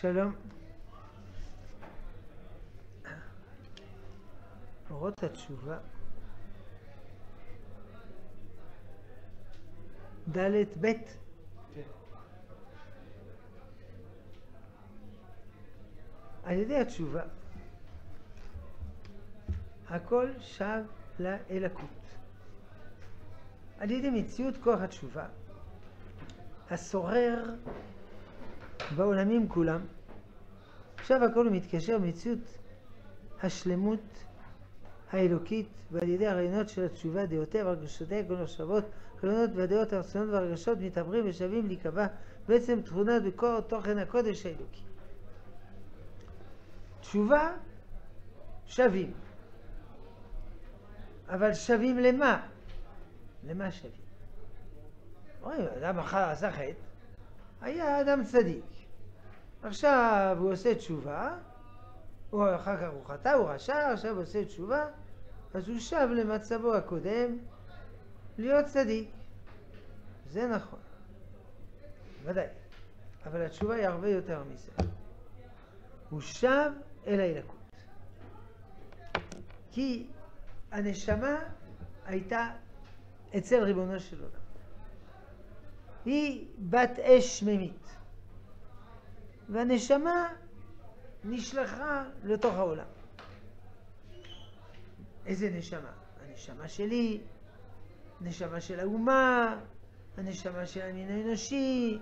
שלום. אורות התשובה, ד' ב'. על ידי התשובה, הכל שב לאלקות. על ידי מציאות כוח התשובה, השורר בעולמים כולם, עכשיו הכל מתקשר במציאות השלמות האלוקית ועל ידי הרעיונות של התשובה, דעותיה והרגשותיה, כל המחשבות, הרעיונות והדעות, הרצונות והרגשות מתעברים ושבים להיקבע בעצם תכונת בקור תוכן הקודש האלוקי. תשובה שווים. אבל שווים למה? למה שווים? אומרים, אדם אחר עשה חטא, היה אדם צדיק. עכשיו הוא עושה תשובה, או אחר כך הוא חטא, הוא רשע, עכשיו הוא עושה תשובה, אז הוא שב למצבו הקודם להיות צדיק. זה נכון, ודאי. אבל התשובה היא הרבה יותר מזה. הוא שב אל הילקות. כי הנשמה הייתה אצל ריבונו של עולם. היא בת אש שמימית. והנשמה נשלחה לתוך העולם. איזה נשמה? הנשמה שלי, הנשמה של האומה, הנשמה של המין האנושי,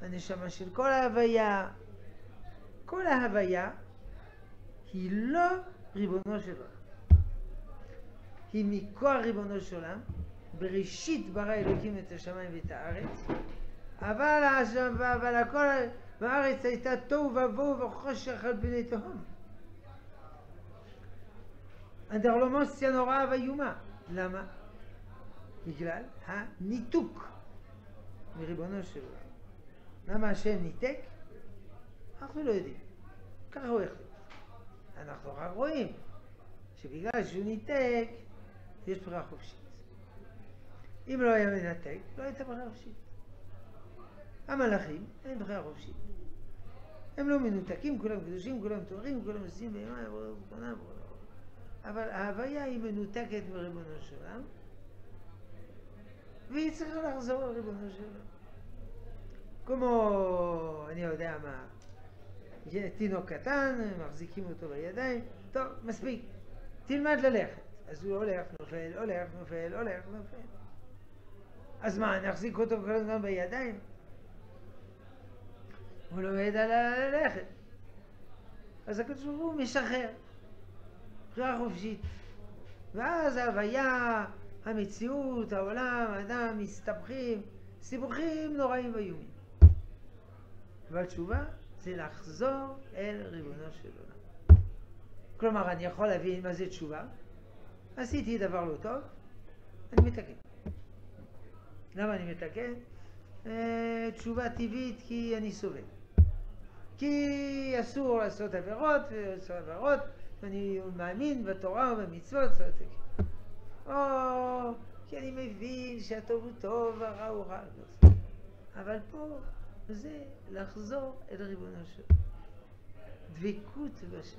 הנשמה של כל ההוויה. כל ההוויה היא לא ריבונו של עולם. היא מכוח ריבונו של עולם, בראשית ברא אלוקים את השמיים ואת הארץ, אבל, אבל הכל בארץ הייתה תוהו ובוהו וחושך על פני תהום. אנדרלומוסיה נוראה ואיומה. למה? בגלל הניתוק מריבונו של עולם. למה השם ניתק? אנחנו לא יודעים. ככה הוא החליט. אנחנו רק רואים שבגלל שהוא ניתק, יש בחירה חופשית. אם לא היה מנתק, לא הייתה בחירה חופשית. המלאכים, אין בחירה חופשית. הם לא מנותקים, כולם קדושים, כולם טהורים, כולם עושים בהמה, אבל ההוויה היא מנותקת מריבונו של עולם, והיא צריכה לחזור לריבונו של עולם. כמו, אני יודע מה, תינוק קטן, מחזיקים אותו בידיים, טוב, מספיק, תלמד ללכת. אז הוא הולך, נופל, הולך, נופל, הולך, נופל. אז מה, נחזיק אותו כל הזמן בידיים? הוא לא ידע ללכת. אז הקדוש ברוך הוא משחרר, בחירה חופשית. ואז ההוויה, המציאות, העולם, האדם, מסתבכים, סיבוכים נוראים ואיומים. אבל תשובה זה לחזור אל ריבונו של עולם. כלומר, אני יכול להבין מה זה תשובה. עשיתי דבר לא טוב, אני מתקן. למה אני מתקן? אה, תשובה טבעית כי אני סובל. כי אסור לעשות עבירות, לעשות עבירות, ואני מאמין בתורה ובמצוות, או כי אני מבין שהטוב הוא טוב והרע הוא רע. אבל פה זה לחזור אל ריבונו של דבקות בשם.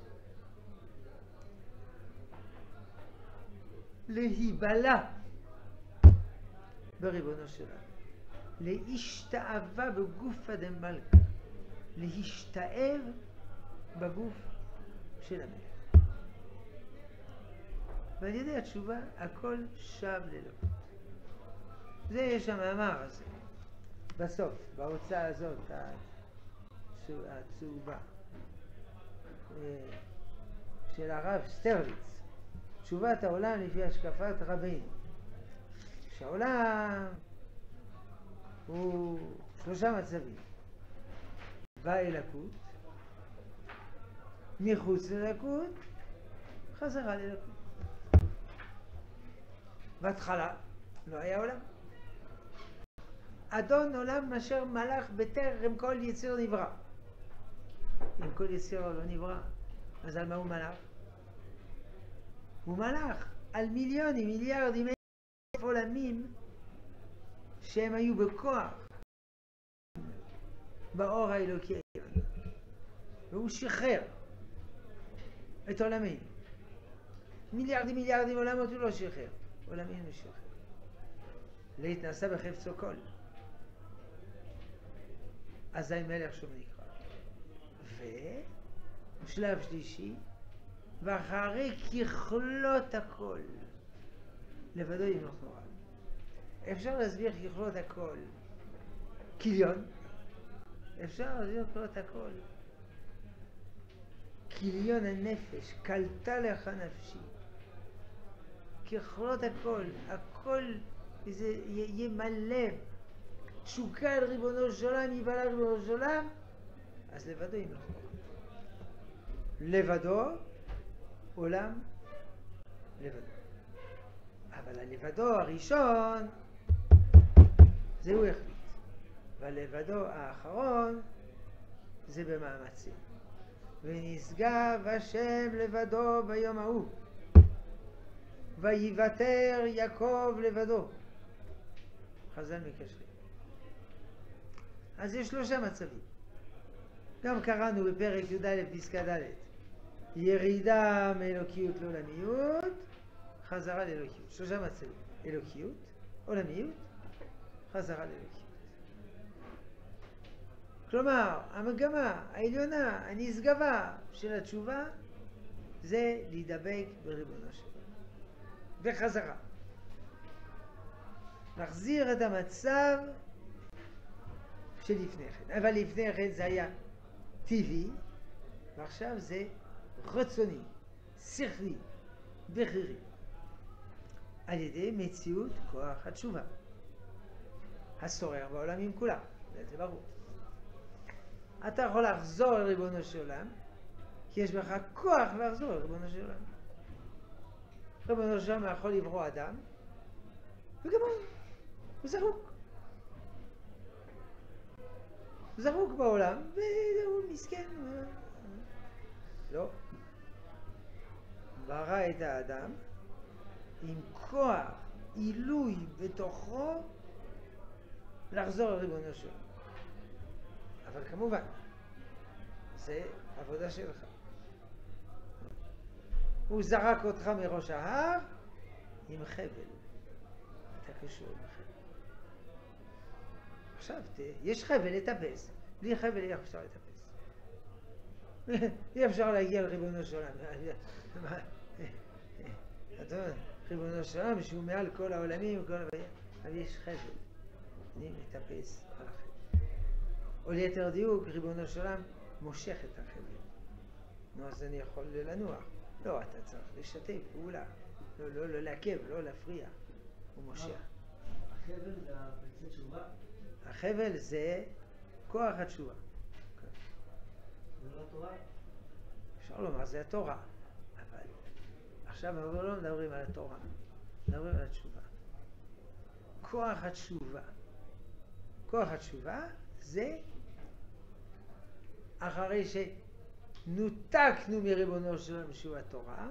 להיבלע בריבונו שלנו, להשתאווה בגופא דמלכה, להשתאב בגוף של המלך. ועל ידי התשובה הכל שב ללא. זה יש המאמר הזה, בסוף, בהוצאה הזאת, הצהובה, אה, של הרב סטרליץ. תשובת העולם לפי השקפת רבינו. שהעולם הוא שלושה מצבים. באלקות, מחוץ ללקות, חזרה ללקות. בהתחלה לא היה עולם. אדון עולם אשר מלך בטרם כל יציר נברא. אם כל יציר לא נברא, אז על מה הוא מלך? הוא מלך על מיליונים, מיליארדים, אלף עולמים שהם היו בכוח באור האלוקי העליון. והוא שחרר את עולמי. מיליארדים מיליארדים עולמות הוא לא שחרר, עולמי הוא שחרר. להתנסה בחפצו כל. אזי מלך שום נקרא. ושלב שלישי, ואחרי ככלות הכל, לבדו ימלוך נורא. אפשר להסביר ככלות הכל. כיליון, אפשר להסביר ככלות הכל. כיליון הנפש, קלטה לך נפשי. ככלות הכל, הכל זה ימלא תשוקה אל ריבונו של עולם, יבלע ריבונו של עולם, אז לבדו ימלוך לבדו, עולם לבדו. אבל הלבדו הראשון, זה הוא החליט. והלבדו האחרון, זה במאמצים. ונשגב השם לבדו ביום ההוא. ויוותר יעקב לבדו. חז"ל מקשרים. אז יש שלושה מצבים. גם קראנו בפרק י"א פסקה ד' ירידה מאלוקיות לעולמיות, חזרה לאלוקיות. שלושה מצבים. אלוקיות, עולמיות, חזרה לאלוקיות. כלומר, המגמה העליונה, הנשגבה של התשובה, זה להידבק בריבונו שלו. וחזרה. להחזיר את המצב שלפני כן. אבל לפני כן זה היה טבעי, ועכשיו זה רצוני, שכלי, בכירי, על ידי מציאות כוח התשובה. השורר בעולמים כולם, זה ברור. אתה יכול לחזור אל ריבונו של עולם, כי יש בך כוח לחזור אל ריבונו של עולם. ריבונו של עולם יכול לברוא אדם, וגם הוא, הוא זרוק. זרוק בעולם, והוא מסכן. לא. ברא את האדם עם כוח עילוי בתוכו לחזור לריבונו שלו. אבל כמובן, זה עבודה שלך. הוא זרק אותך מראש ההר עם חבל. אתה קשור עם חבל. עכשיו, יש חבל לטפס. בלי חבל אי אפשר לטפס. אי אפשר להגיע לריבונו של עולם. ריבונו של עולם שהוא מעל כל העולמים אבל יש חבל. אני מטפס. או ליתר דיוק, ריבונו של עולם מושך את החבל. נו, אז אני יכול לנוח. לא, אתה צריך לשתף פעולה. לא, לא, לא לעכב, לא להפריע. הוא מושך. החבל זה הביצי תשובה? החבל זה כוח התשובה. זה לא התורה? אפשר לומר, זה התורה. אבל עכשיו אנחנו לא מדברים על התורה, מדברים על התשובה. כוח התשובה. כוח התשובה זה אחרי שנותקנו מריבונו של עולם שהוא התורה,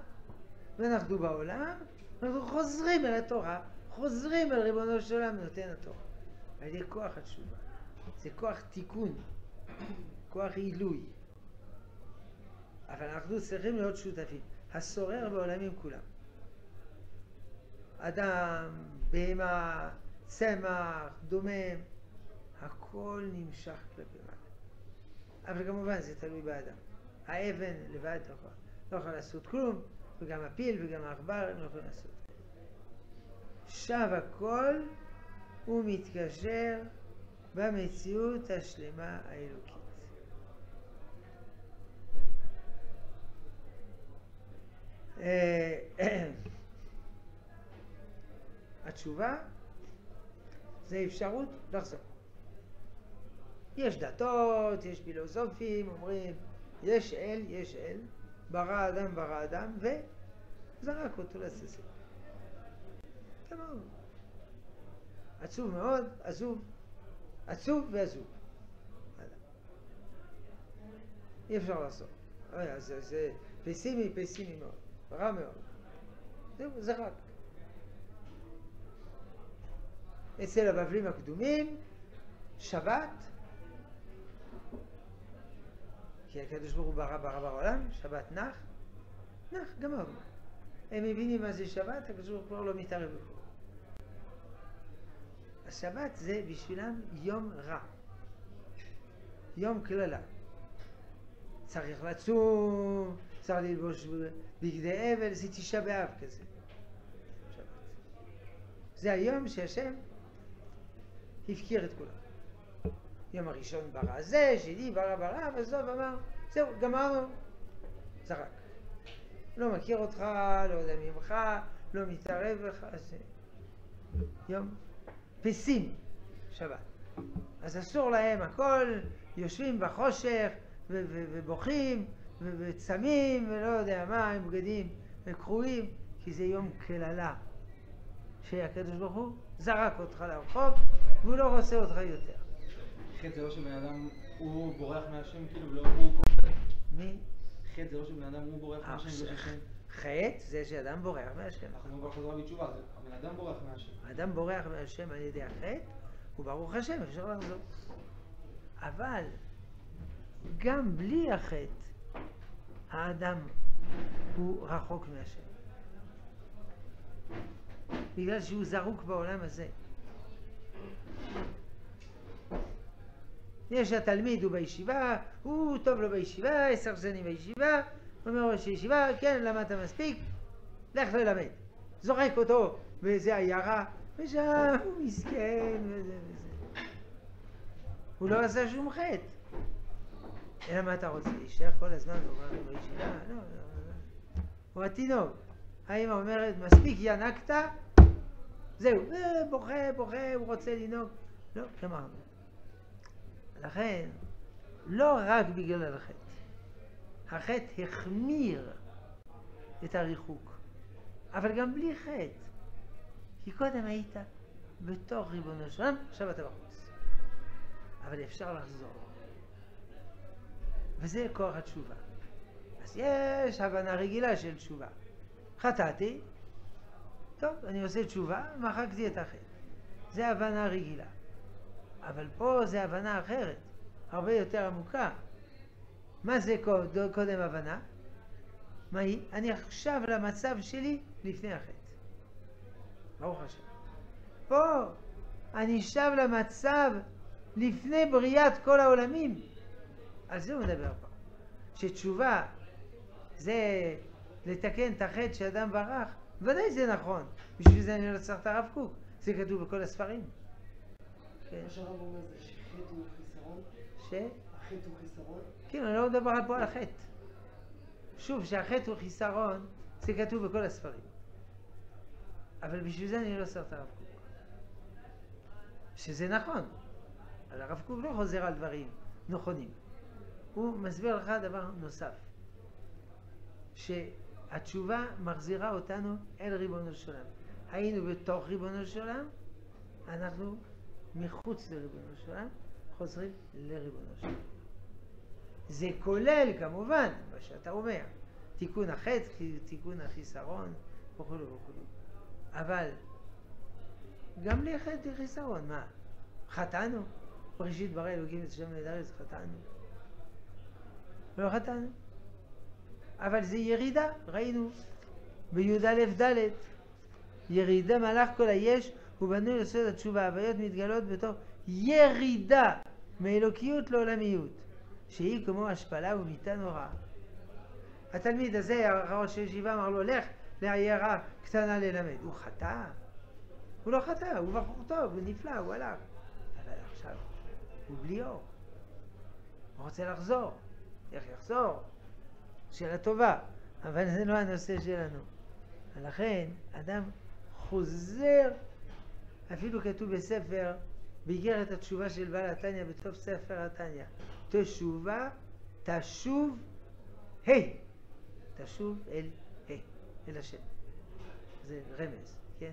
ואנחנו בעולם, אנחנו חוזרים אל התורה, חוזרים אל ריבונו של עולם נותן התורה. על ידי כוח התשובה. זה כוח תיקון, כוח עילוי. אבל אנחנו צריכים להיות שותפים. השורר בעולמים כולם. אדם, בהמה, צמח, דומם, הכל נמשך כלפי. אבל כמובן זה תלוי באדם. האבן לבד לא יכול, לא יכול לעשות כלום, וגם הפיל וגם העכבר הם לא יכולים לעשות. שב הכל ומתקשר במציאות השלמה האלוקית. התשובה זה אפשרות לחזור. יש דתות, יש פילוסופים, אומרים יש אל, יש אל, ברא אדם, ברא אדם, וזרק אותו לססר. עצוב מאוד, עזוב, עצוב ועזוב. אי אפשר לעשות. זה, זה פסימי, פסימי מאוד, רע מאוד. זהו, זה רק. אצל הבבלים הקדומים, שבת, כי הקדוש ברוך הוא ברא ברא בעולם, שבת נח, נח, גמרנו. הם מבינים מה זה שבת, הקדוש ברוך הוא כבר לא מתערב בכלום. השבת זה בשבילם יום רע, יום קללה. צריך לצום, צריך ללבוש בגדי אבל, זה תשעה באב כזה. שבת. זה היום שהשם הפקיר את כולם. יום הראשון ברא זה, שני ברא ברא, בסוף אמר, זהו, גמרנו, זרק. לא מכיר אותך, לא יודע ממך, לא מתערב בך, זה יום פסים, שבת. אז אסור להם הכל, יושבים בחושך ובוכים וצמים ולא יודע מה, עם בגדים קרועים, כי זה יום קללה שהקדוש ברוך הוא זרק אותך לרחוב והוא לא רוצה אותך יותר. חטא זה לא שבן אדם הוא בורח מהשם כאילו ולא הוא כופר. מי? חטא זה לא שבן אדם הוא בורח מהשם ולא שהשם. חטא זה שאדם בורח מהשם. אנחנו כבר חזרה בתשובה, הבן אדם בורח מהשם. האדם בורח מהשם על ידי החטא, וברוך השם אפשר לחזור. אבל גם בלי החטא, האדם הוא רחוק מהשם. בגלל שהוא זרוק בעולם הזה. יש התלמיד, הוא בישיבה, הוא טוב לו בישיבה, עשר שנים בישיבה, אומר ראש הישיבה, כן, למדת מספיק, לך ללמד. זורק אותו באיזה עיירה, ושם הוא מסכן וזה וזה. הוא לא עשה שום חטא. אלא מה אתה רוצה, להישאר כל הזמן בישיבה? לא, לא, לא. הוא התינוק. האמא אומרת, מספיק ינקת, זהו, אה, בוכה, בוכה, הוא רוצה לנהוג. לא, גמרנו. לכן, לא רק בגלל החטא. החטא החמיר את הריחוק, אבל גם בלי חטא. כי קודם היית בתוך ריבונו של עולם, עכשיו אתה בחוץ. אבל אפשר לחזור. וזה כוח התשובה. אז יש הבנה רגילה של תשובה. חטאתי, טוב, אני עושה תשובה, מחקתי את החטא. זה הבנה רגילה. אבל פה זה הבנה אחרת, הרבה יותר עמוקה. מה זה קוד- קודם הבנה? מה היא? אני עכשיו למצב שלי לפני החטא. ברוך השם. פה אני שב למצב לפני בריאת כל העולמים. על זה הוא מדבר פה. שתשובה זה לתקן את החטא שאדם ברח, ודאי זה נכון. בשביל זה אני לא צריך את הרב קוק. זה כתוב בכל הספרים. כן. מה שהרב אומר זה שחטא הוא חיסרון, ש... החטא הוא חיסרון, כן, אני לא מדבר פה על החטא. שוב, שהחטא הוא חיסרון, זה כתוב בכל הספרים. אבל בשביל זה אני לא צריך את הרב קוק. שזה נכון, אבל הרב קוק לא חוזר על דברים נכונים. הוא מסביר לך דבר נוסף, שהתשובה מחזירה אותנו אל ריבונו של עולם. היינו בתוך ריבונו של עולם, אנחנו מחוץ לריבונו של עולם, חוזרים לריבונו של עולם. זה כולל כמובן מה שאתה אומר, תיקון החטא, תיקון החיסרון וכו' וכו'. אבל גם בלי חטא חיסרון, מה? חטאנו? בראשית ברא אלוקים את השם נהדרת, חטאנו. לא חטאנו. אבל זה ירידה, ראינו בי"א ד' ירידה מלאך כל היש ובנוי לסוד התשובה, ההוויות מתגלות בתור ירידה מאלוקיות לעולמיות, שהיא כמו השפלה ומיתה נוראה. התלמיד הזה, הראש הישיבה אמר לו, לך לעיירה קטנה ללמד. הוא חטא? הוא לא חטא, הוא בחור טוב, הוא נפלא, הוא הלך. אבל עכשיו הוא בלי אור. הוא רוצה לחזור. איך יחזור? שאלה טובה, אבל זה לא הנושא שלנו. ולכן, אדם חוזר, אפילו כתוב בספר, באיגרת התשובה של בעל התניא, בתוך ספר התניא, תשובה, תשוב, ה', תשוב אל ה', אל השם. זה רמז, כן?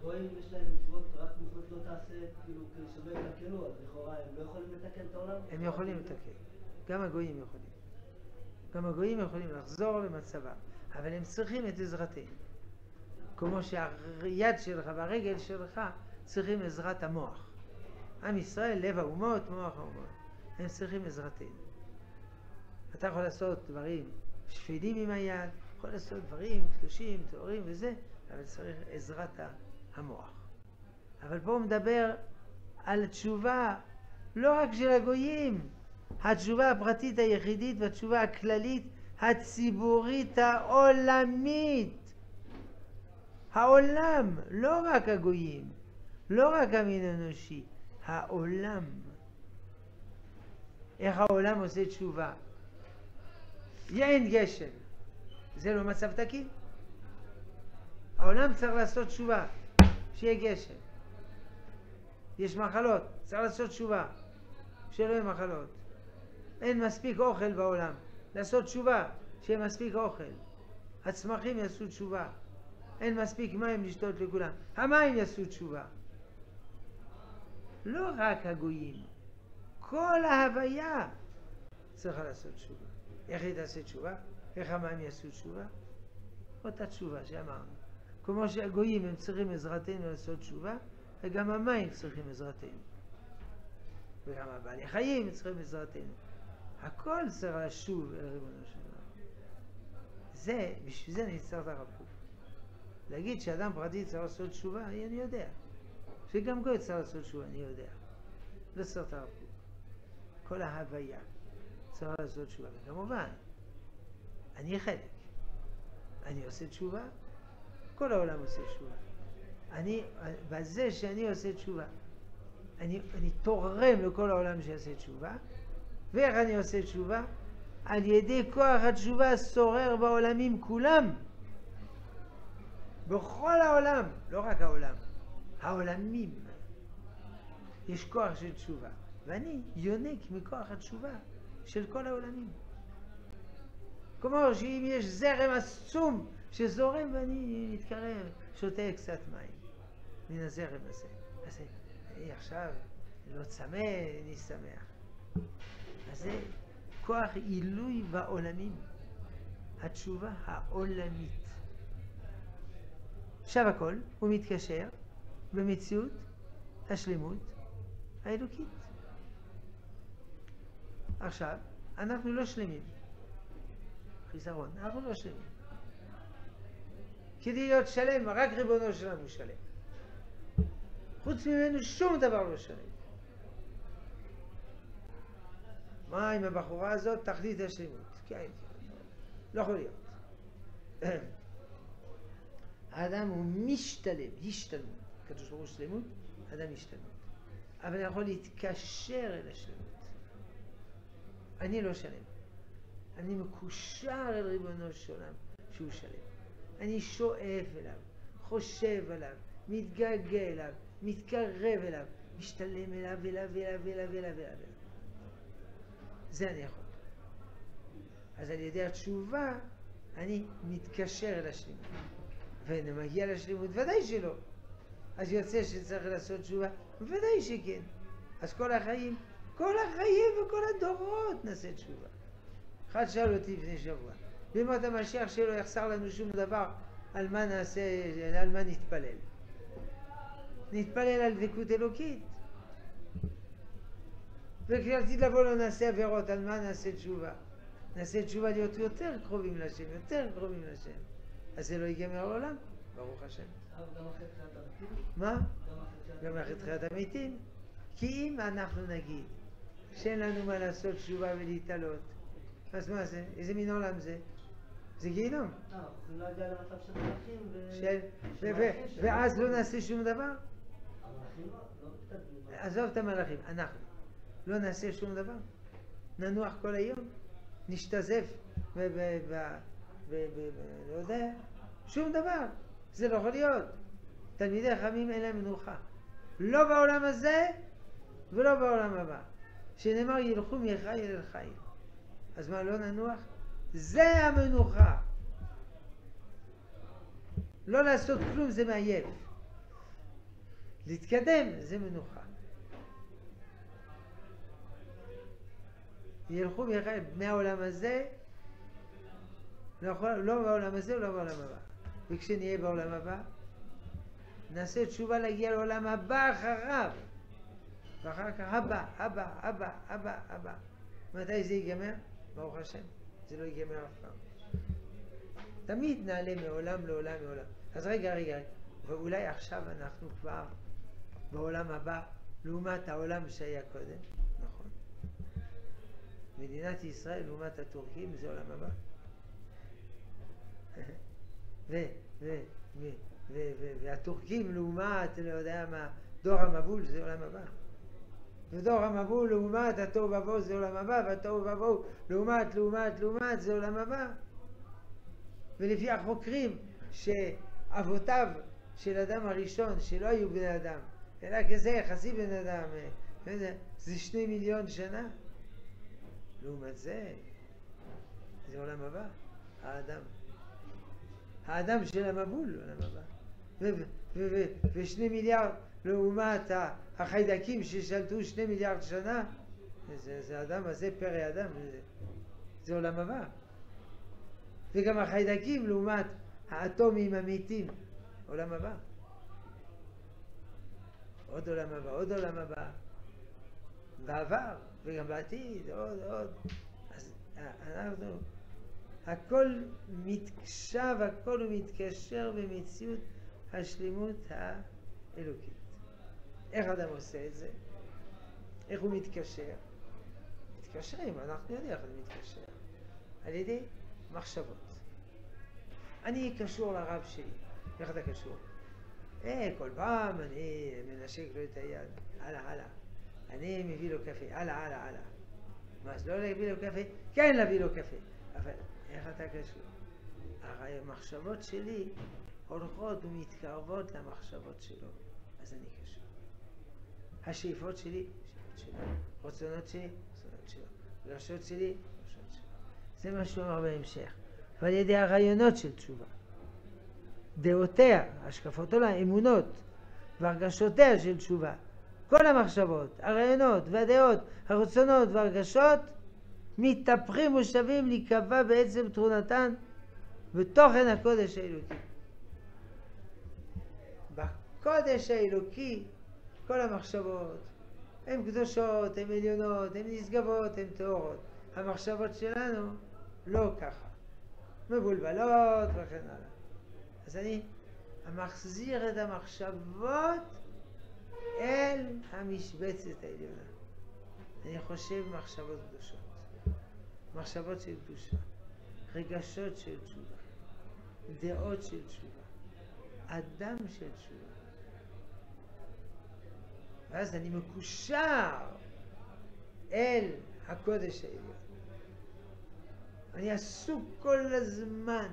הגויים יש להם מצוות, רק מצוות לא תעשה, כאילו, שלא יתקנו, אז לכאורה הם לא יכולים לתקן את העולם? הם יכולים לתקן. גם הגויים יכולים. גם הגויים יכולים לחזור למצבם, אבל הם צריכים את עזרתנו. כמו שהיד שלך והרגל שלך צריכים עזרת המוח. עם ישראל, לב האומות, מוח האומות. הם צריכים עזרתנו. אתה יכול לעשות דברים שפלים עם היד, יכול לעשות דברים קדושים, טהורים וזה, אבל צריך עזרת המוח. אבל פה הוא מדבר על תשובה לא רק של הגויים, התשובה הפרטית היחידית והתשובה הכללית הציבורית העולמית. העולם, לא רק הגויים, לא רק המין האנושי, העולם. איך העולם עושה תשובה? אין גשם, זה לא מצב תקין. העולם צריך לעשות תשובה, שיהיה גשם. יש מחלות, צריך לעשות תשובה, שלא יהיו מחלות. אין מספיק אוכל בעולם, לעשות תשובה, שיהיה מספיק אוכל. הצמחים יעשו תשובה. אין מספיק מים לשתות לכולם. המים יעשו תשובה. לא רק הגויים, כל ההוויה צריכה לעשות תשובה. איך היא תעשה תשובה? איך המים יעשו תשובה? אותה תשובה שאמרנו. כמו שהגויים הם צריכים עזרתנו לעשות תשובה, וגם המים צריכים עזרתנו. וגם הבעלי חיים צריכים עזרתנו. הכל צריך לשוב אל ריבונו של עולם. זה, בשביל זה נצטרך את הרב קוק. להגיד שאדם פרטי צריך לעשות תשובה, אני יודע. שגם גוי צריך לעשות תשובה, אני יודע. לא צריך את הרב קוק. כל ההוויה צריך לעשות תשובה. וכמובן, אני חלק. אני עושה תשובה, כל העולם עושה תשובה. אני, בזה שאני עושה תשובה, אני, אני תורם לכל העולם שיעשה תשובה, ואיך אני עושה תשובה? על ידי כוח התשובה שורר בעולמים כולם. בכל העולם, לא רק העולם, העולמים. יש כוח של תשובה, ואני יונק מכוח התשובה של כל העולמים. כמו שאם יש זרם עצום שזורם ואני מתקרב, שותה קצת מים מן הזרם הזה. אז אני עכשיו לא צמא, אני שמח. אז זה כוח עילוי בעולמים, התשובה העולמית. עכשיו הכל, הוא מתקשר במציאות השלמות האלוקית. עכשיו, אנחנו לא שלמים. חיסרון, אנחנו לא שלמים. כדי להיות שלם, רק ריבונו שלנו שלם. חוץ ממנו שום דבר לא שלם. מה עם הבחורה הזאת? תכלית השלמות. כן, לא יכול להיות. האדם הוא משתלם, השתלמות. הקדוש ברוך הוא שלמות, האדם השתלמות. אבל אני יכול להתקשר אל השלמות. אני לא שלם. אני מקושר אל ריבונו של עולם שהוא שלם. אני שואף אליו, חושב עליו, מתגעגע אליו, מתקרב אליו, משתלם אליו, אליו, אליו, אליו, אליו, אליו. זה אני יכול. אז על ידי התשובה אני מתקשר אל השלמות. ואני מגיע לשלמות, ודאי שלא. אז יוצא שצריך לעשות תשובה, ודאי שכן. אז כל החיים, כל החיים וכל הדורות נעשה תשובה. אחד שאל אותי לפני שבוע, בימות המשיח שלא יחסר לנו שום דבר, על מה נעשה, על מה נתפלל? נתפלל על דבקות אלוקית. וכשרציתי לבוא לא נעשה עבירות, על מה נעשה תשובה? נעשה תשובה להיות יותר קרובים לשם, יותר קרובים לשם. אז זה לא ייגמר העולם, ברוך השם. מה? גם אחרי תחילת המתים. כי אם אנחנו נגיד שאין לנו מה לעשות תשובה ולהתעלות, אז מה זה? איזה מין עולם זה? זה גיהינום. אה, אנחנו יכולים להגיע למצב של מלאכים ו... ואז לא נעשה שום דבר? המלאכים לא, לא מתקדמים. עזוב את המלאכים, אנחנו. לא נעשה שום דבר? ננוח כל היום? נשתזף? ו... ו... ו... ו... ו... ו... לא יודע, שום דבר. זה לא יכול להיות. תלמידי חכמים אין להם מנוחה. לא בעולם הזה ולא בעולם הבא. שנאמר ילכו מחי אל חי. אז מה, לא ננוח? זה המנוחה. לא לעשות כלום זה מעייף. להתקדם זה מנוחה. ילכו מהעולם הזה, לא, יכול, לא בעולם הזה ולא בעולם הבא. וכשנהיה בעולם הבא, נעשה תשובה להגיע לעולם הבא אחריו. ואחר כך הבא, הבא, הבא, הבא, הבא. מתי זה ייגמר? ברוך השם, זה לא ייגמר אף פעם. תמיד נעלה מעולם לעולם לעולם. אז רגע, רגע, ואולי עכשיו אנחנו כבר בעולם הבא, לעומת העולם שהיה קודם, נכון. מדינת ישראל לעומת הטורקים זה עולם הבא. ו, ו, ו, ו, ו, והטורקים לעומת, לא יודע מה, דור המבול זה עולם הבא. ודור המבול לעומת התוהו ובוהו זה עולם הבא, והתוהו ובוהו לעומת, לעומת, לעומת זה עולם הבא. ולפי החוקרים שאבותיו של אדם הראשון, שלא היו בני אדם, אלא כזה יחסי בן אדם, אה, זה שני מיליון שנה. לעומת זה, זה עולם הבא, האדם. האדם של המבול, עולם הבא. ושני מיליארד לעומת החיידקים ששלטו שני מיליארד שנה, זה, זה אדם הזה פרא אדם, זה, זה עולם הבא. וגם החיידקים לעומת האטומים המתים, עולם הבא. עוד עולם הבא, עוד עולם הבא. בעבר וגם בעתיד, עוד, עוד. אז אנחנו, הכל מתקשב, הכל הוא מתקשר במציאות השלימות האלוקית. איך אדם עושה את זה? איך הוא מתקשר? מתקשרים, אנחנו יודעים איך הוא מתקשר. על ידי מחשבות. אני קשור לרב שלי. איך אתה קשור? אה, כל פעם אני מנשק לו את היד. הלאה, הלאה. אני מביא לו קפה. הלאה, הלאה, הלאה. מה, אז לא להביא לו קפה? כן להביא לו קפה. אבל איך אתה קשור? הרי המחשבות שלי הולכות ומתקרבות למחשבות שלו. אז אני קשור. השאיפות שלי, שאיפות שלו. רצונות שלי, רצונות שלו. רגשות שלי, רגשות שלו. זה מה שהוא אמר בהמשך. ועל ידי הרעיונות של תשובה. דעותיה, השקפות עולם, אמונות והרגשותיה של תשובה. כל המחשבות, הרעיונות והדעות, הרצונות והרגשות מתהפכים ושבים להיקבע בעצם תכונתן בתוכן הקודש האלוקי. בקודש האלוקי כל המחשבות הן קדושות, הן עליונות, הן נשגבות, הן טהורות. המחשבות שלנו לא ככה. מבולבלות וכן הלאה. אז אני מחזיר את המחשבות אל המשבצת העליונה. אני חושב מחשבות קדושות, מחשבות של קדושה, רגשות של תשובה, דעות של תשובה, אדם של תשובה. ואז אני מקושר אל הקודש העליון. אני עסוק כל הזמן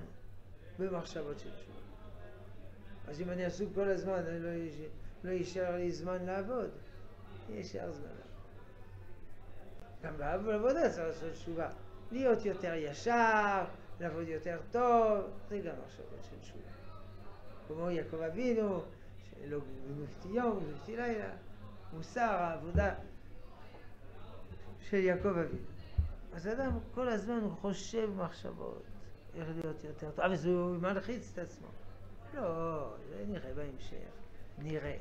במחשבות של תשובה. אז אם אני עסוק כל הזמן, אני לא, יש, לא יישאר לי זמן לעבוד. יישאר זמן לעבוד. גם בעבודה צריך לעשות תשובה. להיות יותר ישר, לעבוד יותר טוב, זה גם מחשבות של תשובה. כמו יעקב אבינו, שלא במפתי יום ובמפתי לילה, מוסר העבודה של יעקב אבינו. אז אדם כל הזמן הוא חושב מחשבות, איך להיות יותר טוב, אבל הוא מלחיץ את עצמו. לא, זה נראה בהמשך. נראה.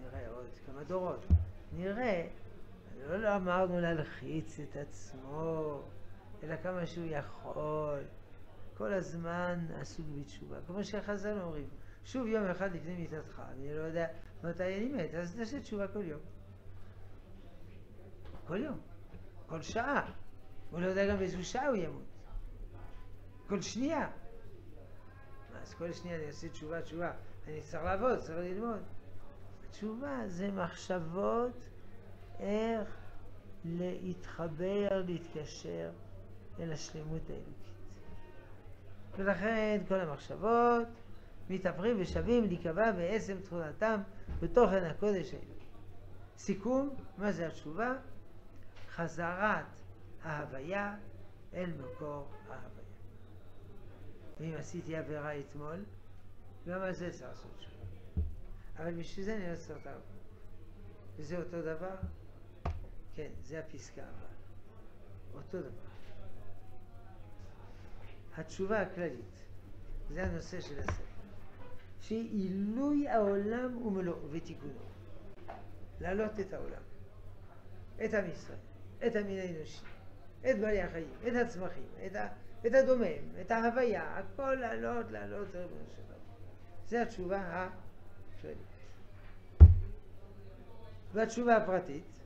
נראה עוד כמה דורות. נראה, לא, לא אמרנו להלחיץ את עצמו, אלא כמה שהוא יכול. כל הזמן עסוק בתשובה. כמו שחז"ל אומרים, שוב יום אחד לפני מיתתך, אני לא יודע מתי אני מת, אז תעשה תשובה כל יום. כל יום. כל שעה. הוא לא יודע גם באיזו שעה הוא ימות. כל שנייה. אז כל שנייה אני אעשה תשובה, תשובה. אני צריך לעבוד, צריך ללמוד. תשובה זה מחשבות איך להתחבר, להתקשר אל השלמות האלוקית. ולכן כל המחשבות מתהפכים ושווים להיקבע בעצם תכונתם בתוכן הקודש האלוקי. סיכום, מה זה התשובה? חזרת ההוויה אל מקור ההוויה. ואם עשיתי עבירה אתמול, גם על זה צריך לעשות תשובה. אבל בשביל זה אני לא צריך את הרבה. וזה אותו דבר? כן, זה הפסקה הבאה. אותו דבר. התשובה הכללית, זה הנושא של הספר, שהיא עילוי העולם ומלואו ותיקונו. להעלות את העולם, את עם ישראל, את המין האנושי, את בעלי החיים, את הצמחים, את, ה, את הדומם, את ההוויה, הכל לעלות, לעלות, זה ריבונו של. זה התשובה הכללית. והתשובה הפרטית,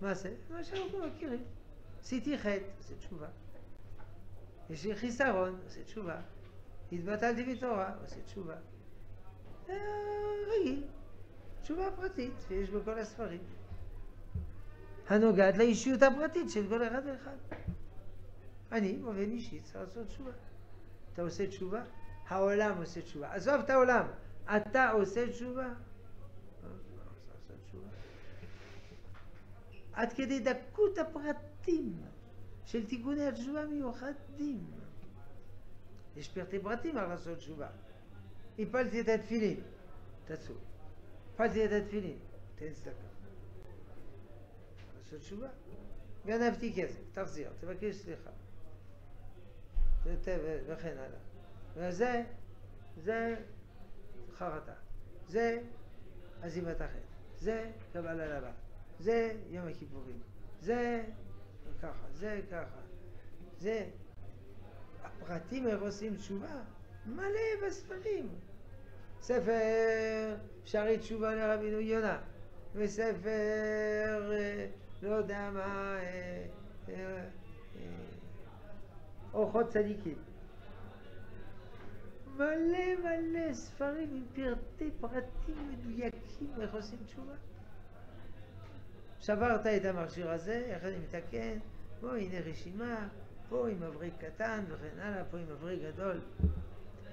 מה זה? מה שאנחנו מכירים. עשיתי חטא, זה תשובה. יש לי חיסרון, זה תשובה. התבטלתי בתורה, עושה תשובה. זה רגיל, תשובה פרטית שיש בכל הספרים. הנוגעת לאישיות הפרטית של כל אחד ואחד. אני, באופן אישי, צריך לעשות תשובה. אתה עושה תשובה? העולם עושה תשובה. עזוב את העולם, אתה עושה תשובה? עד כדי דקות הפרטים של תיקוני התשובה מיוחדים. יש פרטי פרטים על לעשות תשובה. הפלתי את התפילין, תצאו. הפלתי את התפילין, תן צדקה. לעשות תשובה. גנבתי כסף, תחזיר, תבקש סליחה. וכן הלאה. וזה, זה חרטה. זה עזיבת החטא. זה קבלה לבא. זה יום הכיפורים. זה ככה, זה ככה. זה הפרטים איך עושים תשובה? מלא בספרים. ספר שערי תשובה לרבינו יונה, וספר אה, לא יודע מה, אה, אה, אורחות צדיקים. מלא מלא ספרים עם פרטי פרטים מדויקים איך עושים תשובה. שברת את המכשיר הזה, איך אני מתקן, פה הנה רשימה, פה עם מבריק קטן וכן הלאה, פה עם מבריק גדול.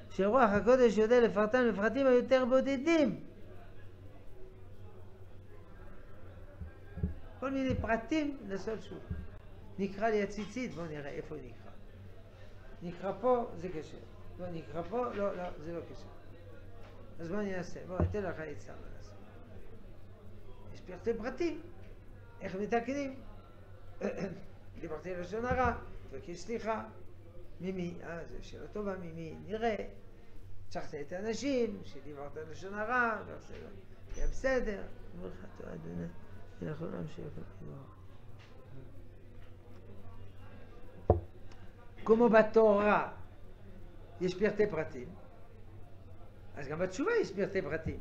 שרוח הקודש יודע לפרטן בפרטים היותר בודדים. כל מיני פרטים לעשות שוב. נקרא לי הציצית, בואו נראה איפה נקרא. נקרא פה, זה קשה. לא נקרא פה, לא, לא, זה לא קשה. אז מה אני אעשה? בואו, אתן לך עצה מה לעשות. יש פרטי פרטים, איך מתקנים. דיברתי לשון הרע, תבקש סליחה. ממי? אה, זו שאלה טובה, ממי? נראה. צחת את האנשים, שדיברת לשון הרע, היה בסדר. ברכתו אדוני, ולכל עם שיפק כמו בתורה יש פרטי פרטים, אז גם בתשובה יש פרטי פרטים.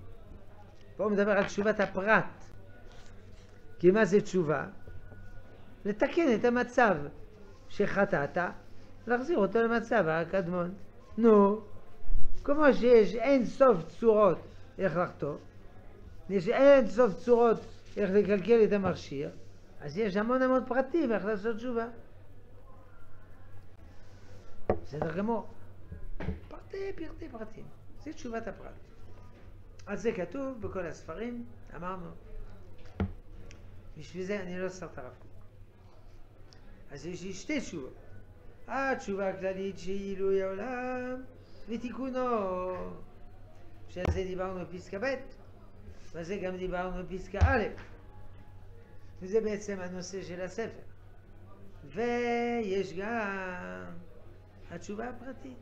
פה הוא מדבר על תשובת הפרט. כי מה זה תשובה? לתקן את המצב שחטאת, להחזיר אותו למצב הקדמון. נו, כמו שיש אין סוף צורות איך לחטוא, יש אין סוף צורות איך לקלקל את המכשיר, אז יש המון המון פרטים איך לעשות תשובה. בסדר גמור. פרטי פרטי פרטים. זה תשובת הפרט. על זה כתוב בכל הספרים, אמרנו. בשביל זה אני לא צריך את הרב קוק. אז יש לי שתי תשובות. התשובה הכללית שהיא עילוי העולם ותיקונו, שעל זה דיברנו בפסקה ב', ועל זה גם דיברנו בפסקה א', וזה בעצם הנושא של הספר. ויש גם התשובה הפרטית,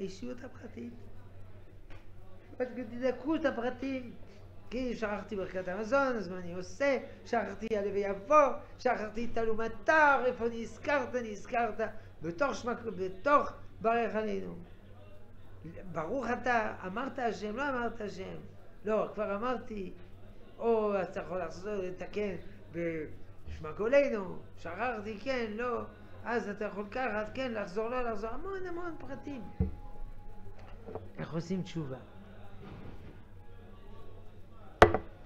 האישיות הפרטית. תדקו את הפרטים. כי שכחתי ברכת המזון, אז מה אני עושה? שכחתי יעלה ויבוא, שכחתי תלומתר, איפה נזכרת, נזכרת, בתוך, שמק, בתוך ברך עלינו. ברוך אתה, אמרת השם, לא אמרת השם. לא, כבר אמרתי, או אתה יכול לחזור לתקן בשמה קולנו, שכחתי, כן, לא, אז אתה יכול ככה, כן, לחזור, לא לחזור, המון המון פרטים. איך עושים תשובה?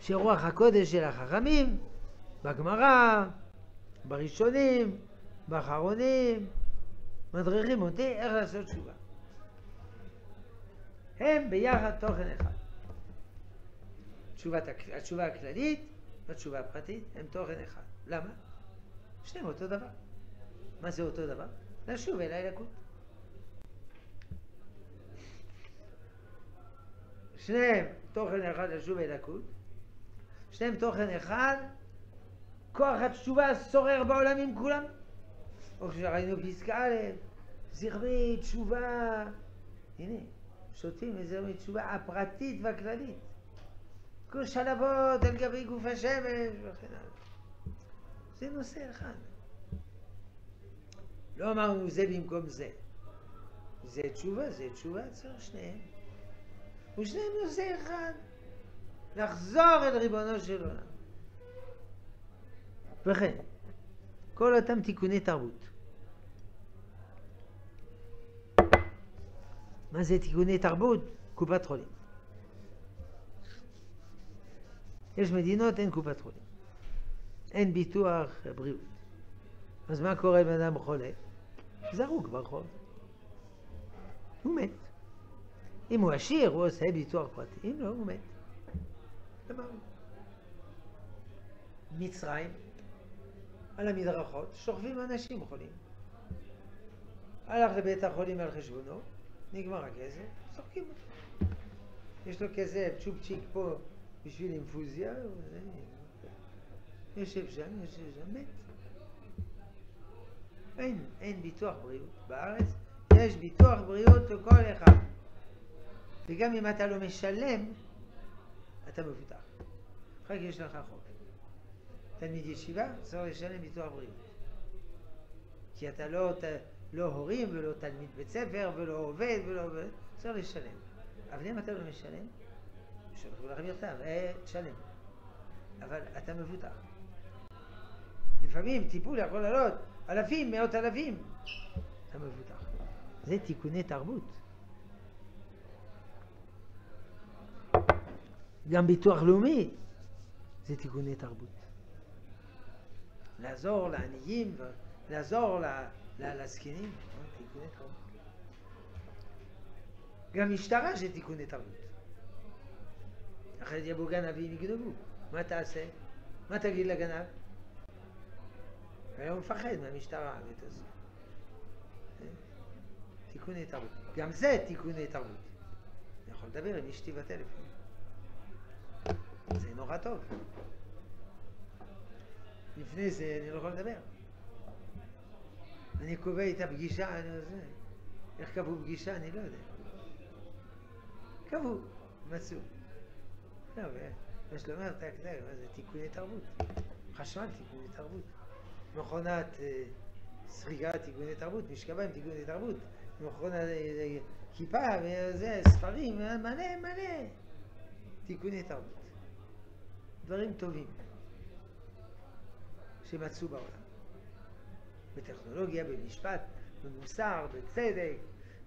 שרוח הקודש של החכמים, בגמרא, בראשונים, באחרונים, מדריכים אותי איך לעשות תשובה. הם ביחד תוכן אחד. תשובת, התשובה הכללית והתשובה הפרטית הם תוכן אחד. למה? שניהם אותו דבר. מה זה אותו דבר? לשוב אל הילקות. שניהם תוכן אחד לשוב אל הילקות, שניהם תוכן אחד, כוח התשובה שורר בעולמים כולם. או כשראינו פסקה א', זרמי תשובה, הנה, שותים מזרמי תשובה הפרטית והכללית. כוש שלבות על גבי גוף השמש וכן הלאה. זה נושא אחד. לא אמרנו זה במקום זה. זה תשובה, זה תשובה, צריך שניהם. ושניהם נושא אחד. לחזור אל ריבונו של עולם. וכן, כל אותם תיקוני תרבות. מה זה תיקוני תרבות? קופת חולים. יש מדינות, אין קופת חולים. אין ביטוח בריאות. אז מה קורה אם אדם חולה? זרוק ברחוב. הוא מת. אם הוא עשיר, הוא עושה ביטוח פרטי. אם לא, הוא מת. גמרנו. מצרים, על המדרכות, שוכבים אנשים חולים. הלך לבית החולים על חשבונו, נגמר הכסף, זורקים אותו. יש לו כסף, צ'ופצ'יק פה בשביל אינפוזיה. יושב שם, יושב שם, מת. אין, אין ביטוח בריאות. בארץ יש ביטוח בריאות לכל אחד. וגם אם אתה לא משלם, אתה מבוטח. אחר כך יש לך חוב. תלמיד ישיבה צריך לשלם ביטוח בריאות. כי אתה לא, ת, לא הורים ולא תלמיד בית ספר ולא עובד ולא... צריך לשלם. אבל אם אתה לא משלם, שלחו לך מכתב, אה, תשלם. אבל אתה מבוטח. לפעמים טיפול יכול לעלות אלפים, מאות אלפים. אתה מבוטח. זה תיקוני תרבות. גם ביטוח לאומי זה תיקוני תרבות. לעזור לעניים, לעזור לזקנים, תיקוני תרבות. גם משטרה זה תיקוני תרבות. אחרת יבואו גנבים יגנבו. מה תעשה? מה תגיד לגנב? היום מפחד מהמשטרה ותעשה. תיקוני תרבות. גם זה תיקוני תרבות. אני יכול לדבר עם אשתי בטלפון. זה נורא טוב. לפני זה אני לא יכול לדבר. אני קובע איתה פגישה, אני זה. איך קבעו פגישה? אני לא יודע. קבעו, מצאו. לא, ויש לומר, טק טק, מה זה תיקוני תרבות. חשמל תיקוני תרבות. מכונת אה, סריגה תיקוני תרבות, משקביים תיקוני תרבות, מכונת אה, כיפה וזה, ספרים, מלא מלא תיקוני תרבות. דברים טובים שמצאו בעולם. בטכנולוגיה, במשפט, במוסר, בצדק,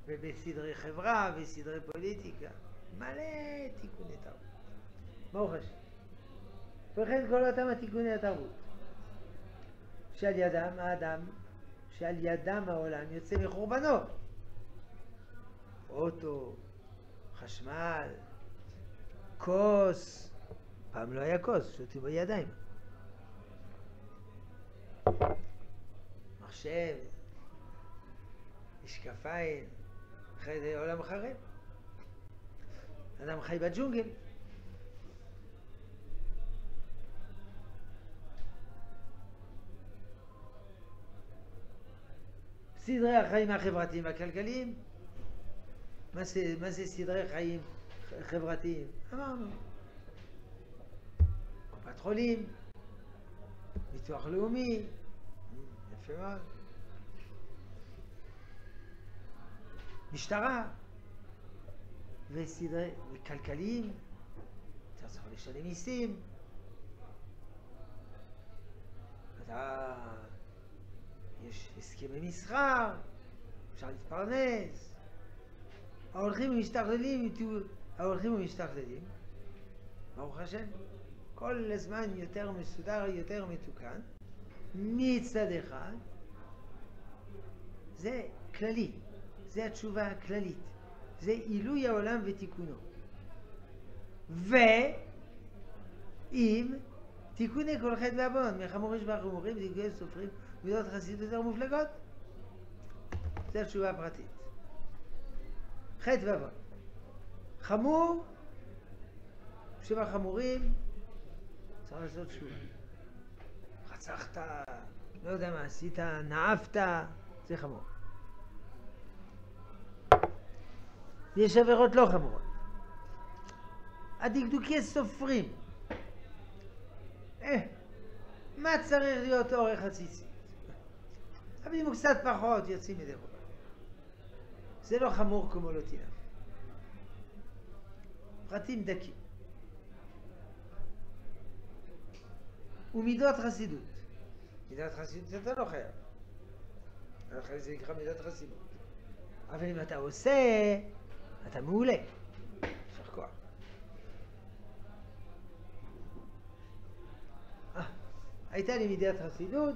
ובסדרי חברה, בסדרי פוליטיקה. מלא תיקוני תרבות. ברוך השם. וכן כל אותם התיקוני התרבות. שעל ידם האדם, שעל ידם העולם יוצא מחורבנו. אוטו, חשמל, כוס, פעם לא היה כוס, שותים בידיים. מחשב, משקפיים, אחרי זה עולם חרב. אדם חי בג'ונגל. סדרי החיים החברתיים והכלכליים. מה זה, מה זה סדרי חיים חברתיים? אמרנו. קופת חולים, ביטוח לאומי, יפה מאוד. משטרה וסדרי כלכליים, אתה צריך לשלם מיסים. אתה יש הסכמי מסחר, אפשר להתפרנס. ההולכים ומשתכללים, ההולכים ומשתכללים, ברוך השם, כל הזמן יותר מסודר, יותר מתוקן, מצד אחד, זה כללי, זה התשובה הכללית, זה עילוי העולם ותיקונו. ואם תיקוני כל חטא ועוון, מחמור יש בחמורים, תיקוני סופרים, מידות חסידות יותר מופלגות. זו התשובה הפרטית. חטא ועוון. חמור, שבע חמורים, צריך לעשות תשובה. רצחת, לא יודע מה עשית, נאפת, זה חמור. יש עבירות לא חמורות. הדקדוקי סופרים. אה, מה צריך להיות אורך הציצית? אבל אם הוא קצת פחות, יוצאים ידי חובה. זה לא חמור כמו לא תינף. פרטים דקים. ומידות חסידות. מידת חסידות אתה לא חייב. אחרי זה נקרא מידת חסידות. אבל אם אתה עושה, אתה מעולה. יישר כוח. הייתה לי מידת חסידות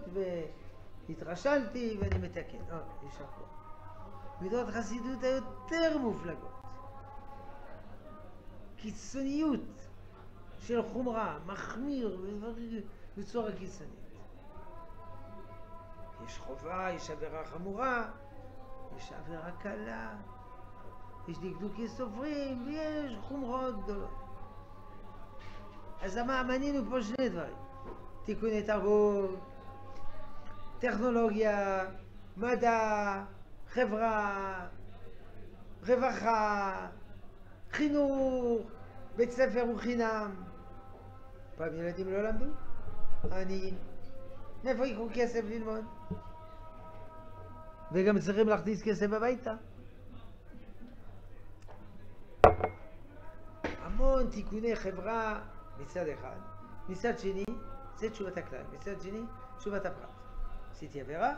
והתרשלתי ואני מתקן. אה, יישר כוח. מידות חסידות היותר מופלגות. קיצוניות של חומרה, מחמיר בצורה קיצונית. יש חובה, יש עבירה חמורה, יש עבירה קלה, יש דקדוקי סופרים ויש חומרות גדולות. אז מנינו פה שני דברים, תיקוני תרבות, טכנולוגיה, מדע, חברה, רווחה, חינוך, בית ספר הוא חינם. פעם ילדים לא למדו, עניים. מאיפה ייקחו כסף ללמוד? וגם צריכים להכניס כסף הביתה. המון תיקוני חברה מצד אחד. מצד שני, זה תשובת הכלל. מצד שני, תשובת הפרט. עשיתי עבירה,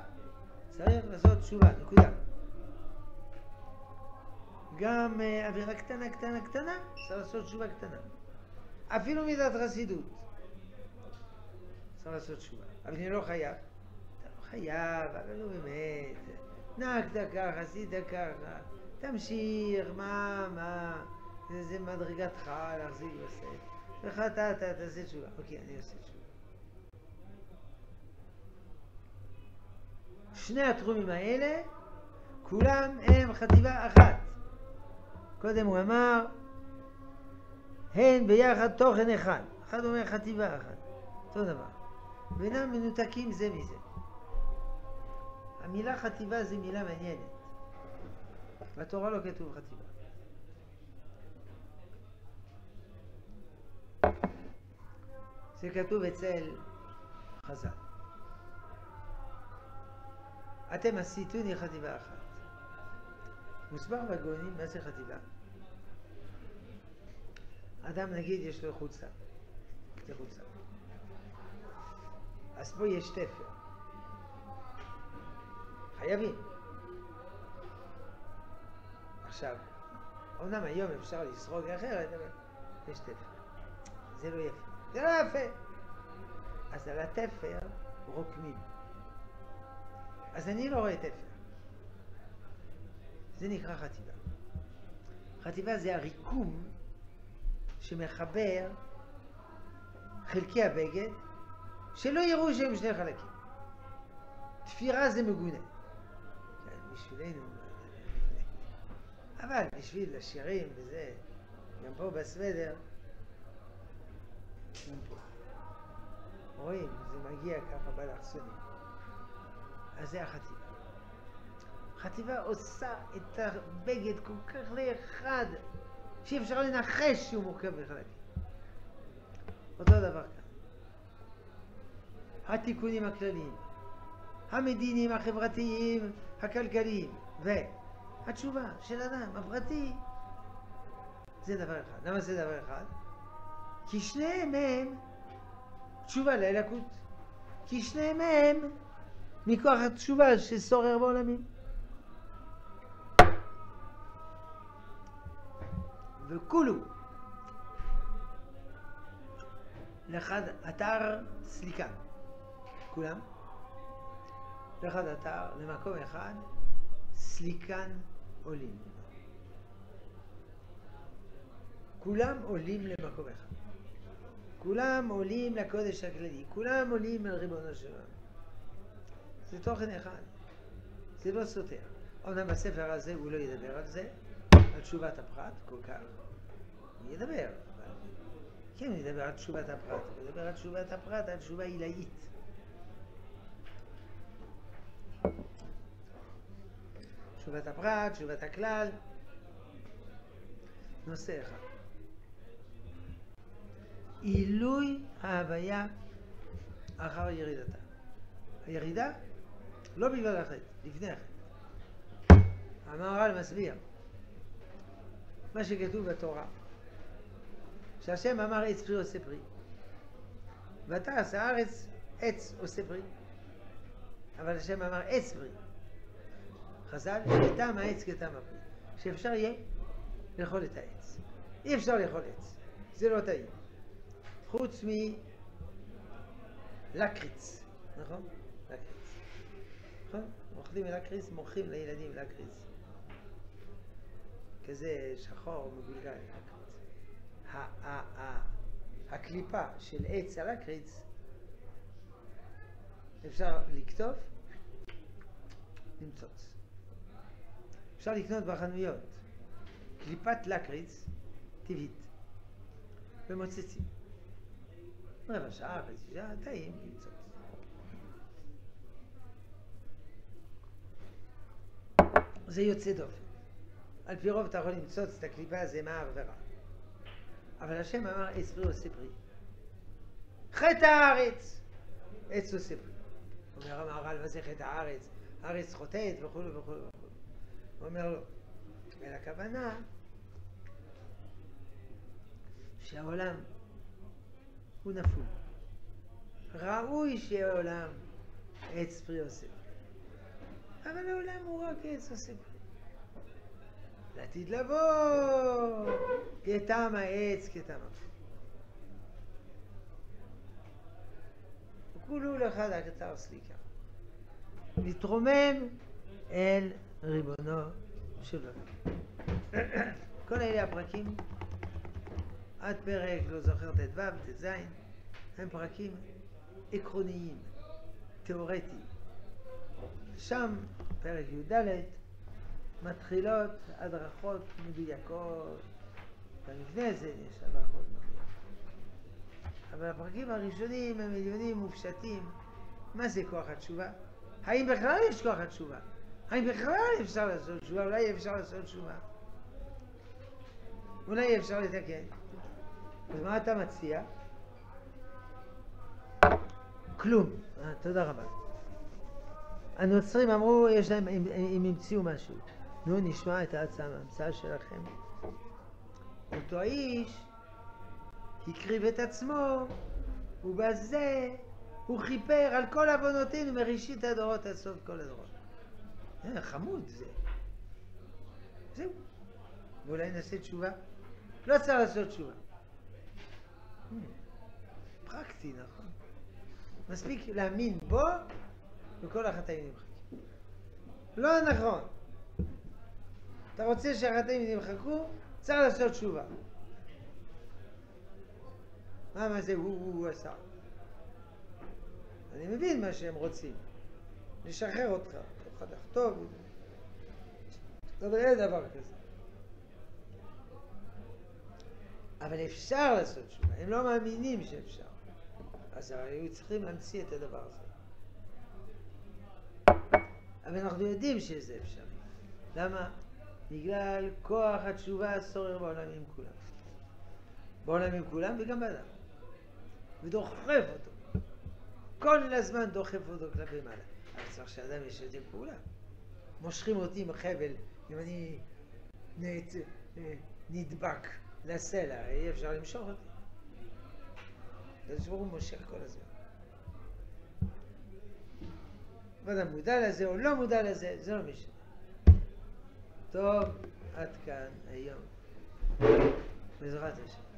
צריך לעשות תשובה, נקודה. גם uh, עבירה קטנה, קטנה, קטנה, צריך לעשות תשובה קטנה. אפילו מידת חסידות. צריך לעשות תשובה. אבל אני לא חייב. אתה לא חייב, אבל לא באמת. נהגת ככה, עשית ככה, תמשיך, מה, מה, זה, זה מדרגתך להחזיק בסט. וחטאת, תעשה תשובה. אוקיי, אני עושה תשובה. שני התחומים האלה, כולם הם חטיבה אחת. קודם הוא אמר, הן ביחד תוכן אחד. אחד אומר חטיבה אחת. אותו דבר. ואינם מנותקים זה מזה. המילה חטיבה זה מילה מעניינת. בתורה לא כתוב חטיבה. זה כתוב אצל חז"ל. אתם עשיתוני חטיבה אחת. מוסבר בגאונים מה זה חטיבה. אדם נגיד יש לו חוצה, זה חוצה. אז פה יש תפר. חייבים. עכשיו, אמנם היום אפשר לסרוג אחרת, אבל יש תפר. זה לא יפה. זה לא יפה. אז על התפר רוקמים. אז אני לא רואה תפר. זה נקרא חטיבה. חטיבה זה הריקום שמחבר חלקי הבגד שלא יראו שהם שני חלקים. תפירה זה מגונה. כן, בשבילנו, אבל בשביל השירים וזה, גם פה בסוודר. רואים, זה מגיע ככה באלכסונים. אז זה החטיבה. חטיבה עושה את הבגד כל כך לאחד, שאי אפשר לנחש שהוא מורכב מחלקים. אותו דבר כאן. התיקונים הכלליים, המדיניים, החברתיים, הכלכליים, והתשובה של אדם הפרטי, זה דבר אחד. למה זה דבר אחד? כי שניהם הם תשובה לאלקות. כי שניהם הם מכוח התשובה ששורר בעולמים. וכולו לאחד אתר סליקה. כולם? לאחד אתר, למקום אחד, סליקן עולים. כולם עולים למקום אחד. כולם עולים לקודש הכללי. כולם עולים אל ריבונו של עולם. זה תוכן אחד. זה לא סותר. אומנם בספר הזה הוא לא ידבר על זה, על תשובת הפרט, כל כך. הוא ידבר, אבל... כן, הוא ידבר על תשובת הפרט. הוא ידבר על תשובת הפרט, על תשובה עילאית. תשובת הפרט, תשובת הכלל. נושא אחד. עילוי ההוויה אחר ירידתה. הירידה לא בגלל החטא, לפני החטא. המהר"ל מסביר מה שכתוב בתורה, שהשם אמר עץ פרי עושה פרי, ואתה עשה הארץ עץ עושה פרי, אבל השם אמר עץ פרי. חז"ל, שטעם העץ כטעם הפרי, שאפשר יהיה לאכול את העץ. אי אפשר לאכול עץ, זה לא טעים. חוץ מלקריץ, נכון? לקריץ. נכון? אוכלים לקריץ, מורחים לילדים לקריץ. כזה שחור ה- הקליפה של עץ על הקריץ אפשר לקטוף, למצוץ. אפשר לקנות בחנויות קליפת לקריץ טבעית ומוצצים. רבע שעה, חצי שעה, טעים, למצוץ. זה יוצא דופן. על פי רוב אתה יכול למצוץ את הקליפה, זה מר ורע. אבל השם אמר עץ פרי עושה פרי. חטא הארץ, עץ עושה פרי. אומר המהר"ל, מה זה חטא הארץ? הארץ חוטאת וכו' וכו' וכו'. הוא אומר לו, אלא הכוונה שהעולם הוא נפול. ראוי שיהיה עולם עץ פרי עושה. אבל העולם הוא רק עץ עושה. לעתיד לבוא, כטעם העץ, כטעם הפרי. וכולו לאחד הקצר סליקה. להתרומם אל ריבונו של עולם. כל אלה הפרקים, עד פרק, לא זוכר, ט"ו, ט"ז, הם פרקים עקרוניים, תיאורטיים. שם, פרק י"ד, מתחילות הדרכות מדויקות, ולפני זה יש הדרכות מדויקות. אבל הפרקים הראשונים הם עליונים מופשטים. מה זה כוח התשובה? האם בכלל יש כוח התשובה? האם בכלל אפשר לעשות תשובה? אולי אפשר לעשות תשובה. אולי אפשר לתקן. אז מה אתה מציע? כלום. אה, תודה רבה. הנוצרים אמרו, יש להם, הם, הם המציאו משהו. נו, נשמע את ההצעה מההמצאה שלכם. אותו האיש הקריב את עצמו, ובזה הוא כיפר על כל עוונותינו מראשית הדורות עד סוף כל הדורות. אה, חמוד זה. זהו. ואולי נעשה תשובה? לא צריך לעשות תשובה. Hmm, פרקטי, נכון. מספיק להאמין בו וכל החטאים נמחקים. לא נכון. אתה רוצה שהחטאים נמחקו? צריך לעשות תשובה. מה, זה הוא, הוא, הוא עשה? אני מבין מה שהם רוצים. לשחרר אותך, תוכל לכתוב. אבל אין דבר כזה. אבל אפשר לעשות תשובה, הם לא מאמינים שאפשר. אז היו צריכים להמציא את הדבר הזה. אבל אנחנו יודעים שזה אפשרי. למה? בגלל כוח התשובה השורר בעולמים כולם. בעולמים כולם וגם באדם. ודוחף אותו. כל הזמן דוחף אותו כלפי מעלה. צריך שאדם ישתף פעולה. מושכים אותי עם חבל, אם אני נת, נדבק לסלע, אי אפשר למשוך אותי. הקדוש ברוך הוא מושך כל הזמן. ואדם מודע לזה או לא מודע לזה, זה לא משנה. טוב, עד כאן היום. בעזרת השם.